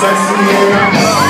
sexy and I'm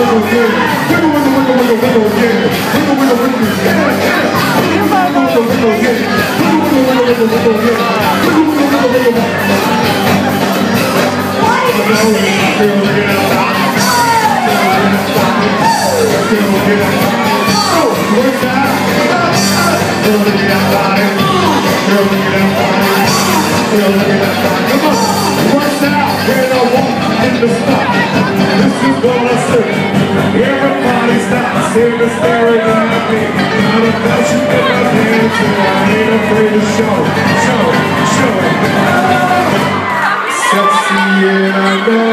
wiggle, yeah. Come on, work out, and I walk in the spot. This is what I say stop serious staring at me. I don't know you, put my hands in. I ain't afraid to show, show, show. Sexy and I know.